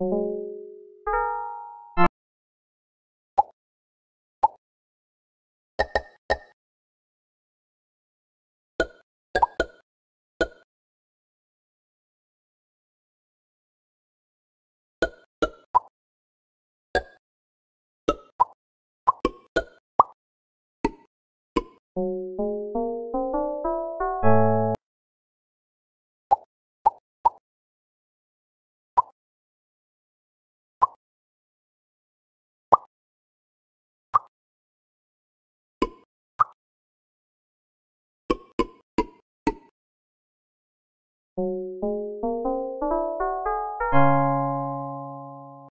you